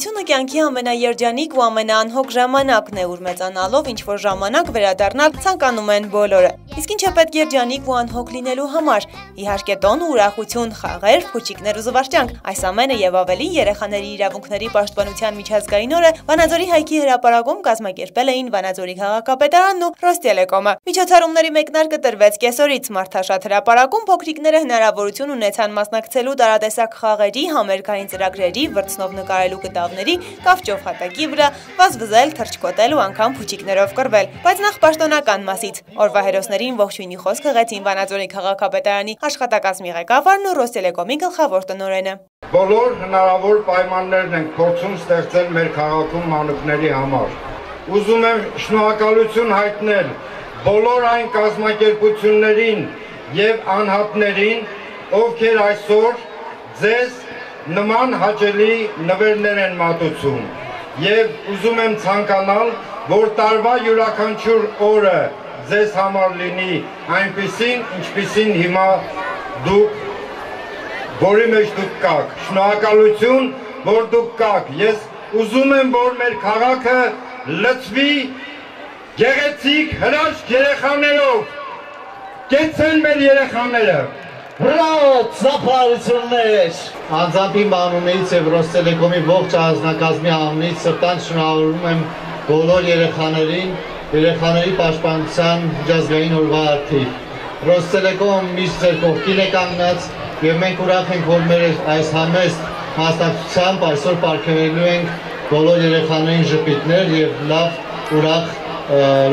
Մանկությունը կյանքի ամենաերջանիկ ու ամենաանհոգ ժամանակն է, ուր մեծանալով ինչ-որ ժամանակ վերադառնալ ցանկանում են բոլորը։ Իսկ ինչ է պետք երջանիկ ու անհոգ լինելու համար։ Իհարկե տոն ու ուրախություն, խաղեր, փուչիկներ ու զվարճանք։ Այս ամենը եւ ավելին երեխաների իրավունքների պաշտպանության միջազգային օրը Վանաձորի հայքի հրապարակում կազմակերպել էին Վանաձորի քաղաքապետարանն ու Ռոստելեկոմը։ Միջոցառումների մեկնարկը տրվեց կեսօրից Մարթաշատ հրապարակում փոքրիկները հնարավորություն ունեցան մասնակցելու տարատեսակ խաղերի, համերգային ծրագրերի, վրցնով նկարելու կտավների, կավճով հատակի վրա, վազվզել, թրջկոտել ու անգամ փուչիկներով կռվել։ Բայց նախ պաշտոնական մասից։ Օրվա հերոսներին ողջույնի խոսք հղեցին Վանաձորի քաղաքապետարանի աշխատակազմի ղեկավարն ու Ռոստելեկոմի գլխավոր տնօրենը։ Բոլոր հնարավոր պայմաններն ենք փորձում ստեղծել մեր քաղաքում մանուկների համար։ Ուզում եմ շնորհակալություն հայտնել բոլոր այն կազմակերպություններին եւ անհատներին, ովքեր այսօր ձեզ նման հաճելի նվերներ են մատուցում եւ ուզում եմ ցանկանալ, որ տարվա յուրաքանչյուր օրը ձեզ համար լինի այնպեսին, ինչպեսին հիմա դուք որի մեջ դուք կաք։ Շնորհակալություն, որ դուք կաք։ Ես ուզում եմ, որ մեր քաղաքը լցվի գեղեցիկ հրաշք երեխաներով։ Կեցեն մեր երեխաները։ Բրավո, ծափարություններ։ Անձամբ իմ անունից եւ Ռոստելեկոմի ողջ ազնագազմի անունից սրտան շնորհավորում եմ բոլոր երեխաներին երեխաների պաշտպանության միջազգային օրվա արդիվ։ Ռոստելեկոմ միշտ ձեր կողքին է կանգնած եւ մենք ուրախ ենք, որ մեր այս համեստ մասնակցությամբ այսօր ապարգևելու ենք բոլոր երեխաներին ժպիտներ եւ լավ ուրախ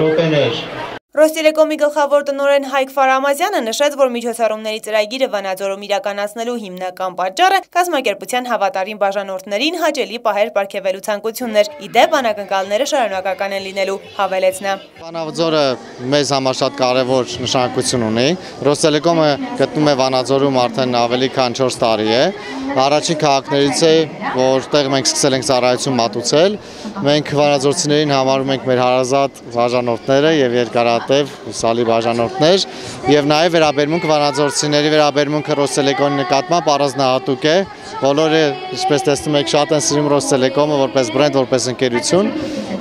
րոպեներ։ Ռոստելեկոմի գլխավոր տնօրեն Հայկ Ֆարամազյանը նշեց, որ միջոցառումների ծրագիրը Վանաձորում իրականացնելու հիմնական պատճառը կազմակերպության հավատարիմ բաժանորդներին հաճելի պահեր ապարգևելու ցանկությունն էր։ Իդեպ անակնկալները շարունակական են լինելու, հավելեց նա։ Վանաձորը մեզ համար շատ կարևոր նշանակություն ունի։ Ռոստելեկոմը գտնվում է Վանաձորում արդեն ավելի քան 4 տարի է։ Առաջին քաղաքներից է, որտեղ մենք սկսել ենք ծառայություն մատուցել։ Մենք վանաձորցիներին համարում ենք մեր հարազատ բաժանորդները եւ երկարատ հրատև, հուսալի բաժանորդներ եւ նաեւ վերաբերմունք վանաձորցիների վերաբերմունքը Ռոստելեկոմի նկատմամբ առանձնահատուկ է։ Բոլորը, ինչպես տեսնում եք, շատ են սիրում Ռոստելեկոմը որպես բրենդ, որպես ընկերություն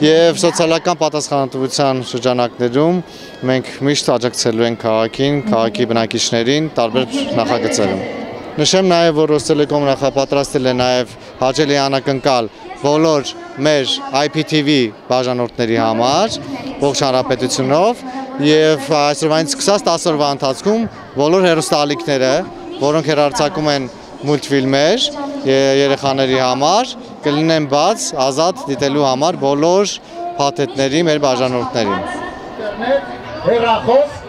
եւ սոցիալական պատասխանատվության շրջանակներում մենք միշտ աջակցելու ենք քաղաքին, քաղաքի բնակիչներին տարբեր նախագծերում։ Նշեմ նաև, որ Ռոստելեկոմ նախապատրաստել է նաև հաճելի անակնկալ բոլոր մեր IPTV բաժանորդների համար ողջ հանրապետությունով եւ այսօրվանից սկսած 10 օրվա ընթացքում բոլոր հերոստալիքները, որոնք հերարցակում են մուլտֆիլմեր երեխաների համար, կլինեն բաց, ազատ դիտելու համար բոլոր փաթեթների մեր բաժանորդներին։ Հերախոս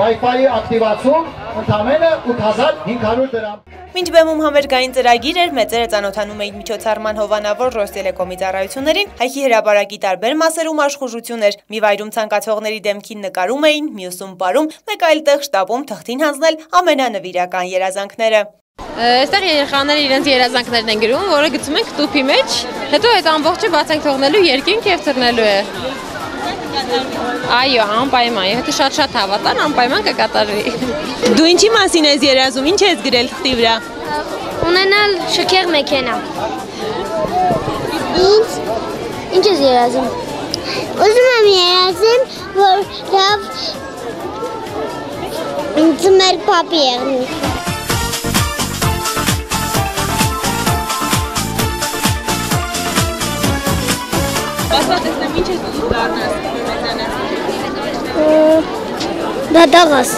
Wi-Fi-ի ակտիվացում ընդամենը 8500 դրամ։ Մինչ բեմում համերգային ծրագիր էր, մեծերը ծանոթանում էին միջոցառման հովանավոր Ռոստելեկոմի ծառայություններին, հայքի հրապարակի տարբեր մասերում աշխուժություն էր, մի վայրում ցանկացողների դեմքին նկարում էին, մյուսում պարում, մեկ այլ տեղ շտապում թղթին հանձնել ամենանվիրական երազանքները։ Այստեղ երեխաները իրենց երազանքներն են գրում, որը գցում ենք տուփի մեջ, հետո այդ ամբողջը բաց ենք թողնելու երկինք եւ թռնելու է։ Այո, անպայման, եթե շատ-շատ հավատան, անպայման կկատարվի։ Դու ինչի մասին ես երազում, ինչ ես գրել թղթի վրա։ Ունենալ շքեղ մեքենա։ Ինչ ինչ ես երազում։ Ուզում եմ երազեմ, որ լավ ծմեր պապի եղնի։ Դադաղաս։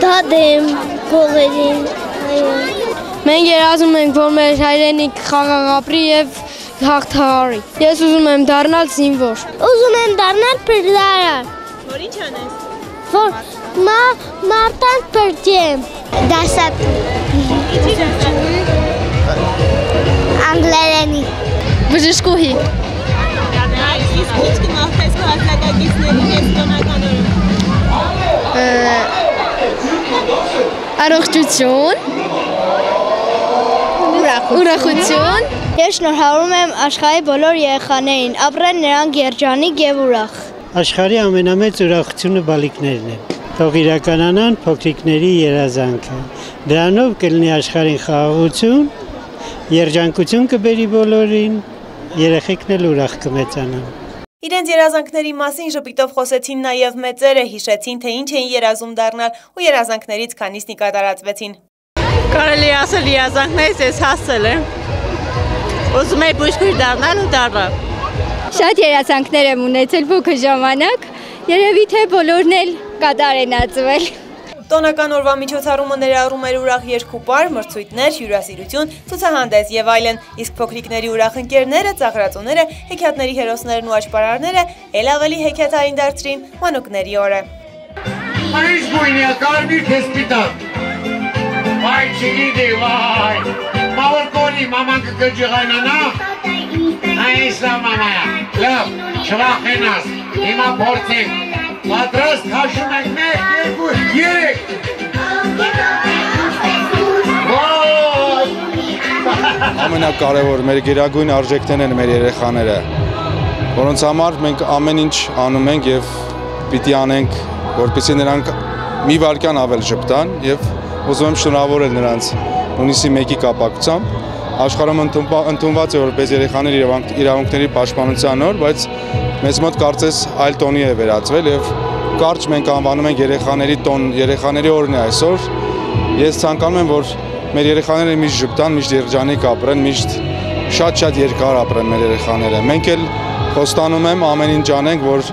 Դադեմ գողերին։ Մենք երազում ենք, որ մեր հայրենիք խաղաղ ապրի եւ հաղթահարի։ Ես ուզում եմ դառնալ զինվոր։ Ուզում եմ դառնալ պրդարար։ Որ ինչ անես։ Որ մա մարտան պրդեմ։ Դասատ։ Անգլերենի։ Բժշկուհի։ Իսկ ինչ կմաղթես քո Առողջություն։ Ուրախություն։ Ես շնորհավորում եմ աշխարհի բոլոր երեխաներին, ապրեն նրանք երջանիկ եւ ուրախ։ Աշխարհի ամենամեծ ուրախությունը բալիկներն են։ Թող իրականանան փոքրիկների երազանքը։ Դրանով կլինի աշխարհին խաղաղություն, երջանկություն կբերի բոլորին, երեխեքն էլ ուրախ կմեծանան։ Իրենց երազանքների մասին ժպիտով խոսեցին նաև մեծերը, հիշեցին, թե ինչ էին երազում դառնալ ու երազանքներից քանիսնի կատարածվեցին։ Կարելի ասել երազանքներից ես հասել եմ։ Ուզում եի բուժքույր դառնալ ու դառնա։ Շատ երազանքներ եմ ունեցել փոքր ժամանակ, երևի թե բոլորն էլ կատարեն ածվել։ Տոնական օրվա միջոցառումը ներառում էր ուրախ երկուպար, մրցույթներ, հյուրասիրություն, ցուցահանդես եւ այլն, իսկ փոքրիկների ուրախ ընկերները, ծաղրածուները, հեքիաթների հերոսներն ու աճպարարները ել ավելի հեքիաթային դարձրին մանուկների օրը։ Այս գույնի կարմիր թե սպիտակ։ Վայ չգիտի, վայ։ Մավոր կոնի մաման կգջղայնանա։ Այս մամայա։ Լավ, չվախենաս։ Հիմա փորձենք Պատրաստ հաշում ենք երկու, երեք։ Ամենակարևոր մեր գերագույն արժեքներն են մեր երեխաները, որոնց համար մենք ամեն ինչ անում ենք եւ պիտի անենք, որպեսզի նրանք մի վարքյան ավել ճպտան եւ ուզում եմ շնորհավորել նրանց հունիսի 1-ի կապակցությամբ աշխարհում ընդունված է որպես երեխաների իրավունքների պաշտպանության օր, բայց մեզ մոտ կարծես այլ տոնի է վերածվել եւ կարճ մենք անվանում ենք երեխաների տոն, երեխաների օրն է այսօր։ Ես ցանկանում եմ, որ մեր երեխաները միշտ ժպտան, միշտ երջանիկ ապրեն, միշտ շատ-շատ երկար ապրեն մեր երեխաները։ Մենք էլ խոստանում եմ ամեն ինչ անենք, որ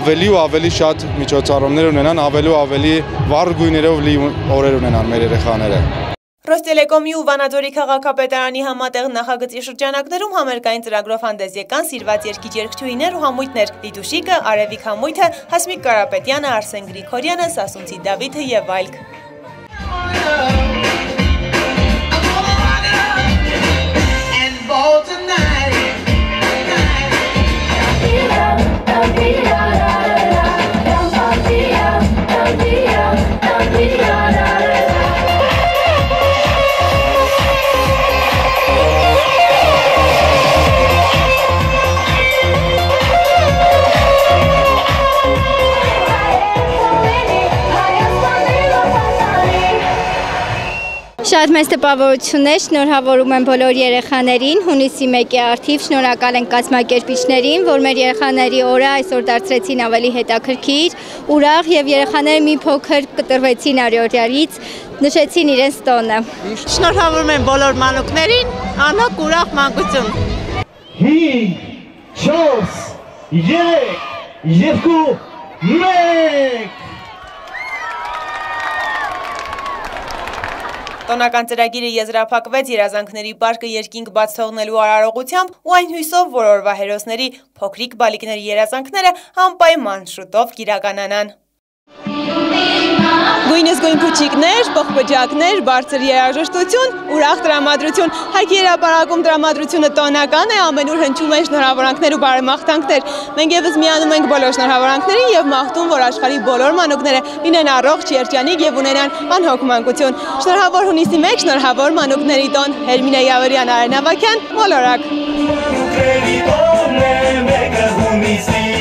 ավելի ու ավելի շատ միջոցառումներ ունենան, ավելի ու ավելի վառ գույներով լի օրեր ունենան մեր երեխաները։ Ռոստելեկոմի ու Վանաձորի քաղաքապետարանի համատեղ նախագծի շրջանակներում համերգային ծրագրով հանդես եկան սիրված երկիչ երկչույներ ու համույթներ՝ Լիդուշիկը, Արևիկ համույթը, Հասմիկ Կարապետյանը, Արսեն Գրիգորյանը, Սասունցի Դավիթը եւ այլք։ Շատ մեծ տպավորություն է, շնորհավորում եմ բոլոր երեխաներին, հունիսի 1-ի արդիվ շնորհակալ ենք կազմակերպիչներին, որ մեր երեխաների օրը այսօր դարձրեցին ավելի հետաքրքիր, ուրախ եւ երեխաները մի փոքր կտրվեցին արյորյարից, նշեցին իրենց տոնը։ Շնորհավորում եմ բոլոր մանուկներին, անհոգ ուրախ մանկություն։ 5 4 3 2 1 Տոնական ծրագիրը եզրափակվեց երազանքների պարկը երկինք բաց թողնելու արարողությամբ ու այն հույսով, որ օրվա հերոսների փոքրիկ բալիկների երազանքները անպայման շուտով կիրականանան։ Գույնս գույն փուչիկներ, պղպջակներ, բարձր երաժշտություն, ուրախ տրամադրություն։ Հայքի երապարակում տրամադրությունը տոնական է, ամենուր հնչում են շնորհավորանքներ ու բարեմաղթանքներ։ Մենք եւս միանում ենք բոլոր շնորհավորանքներին եւ մաղթում, որ աշխարհի բոլոր մանուկները լինեն առողջ, երջանիկ եւ ունենան անհոգ մանկություն։ Շնորհավոր հունիսի 1 շնորհավոր մանուկների տոն Հերմինե Յավրյան, Արեն Ավակյան, Մոլորակ։ Ուկրեի տոնը մեկը հունիսի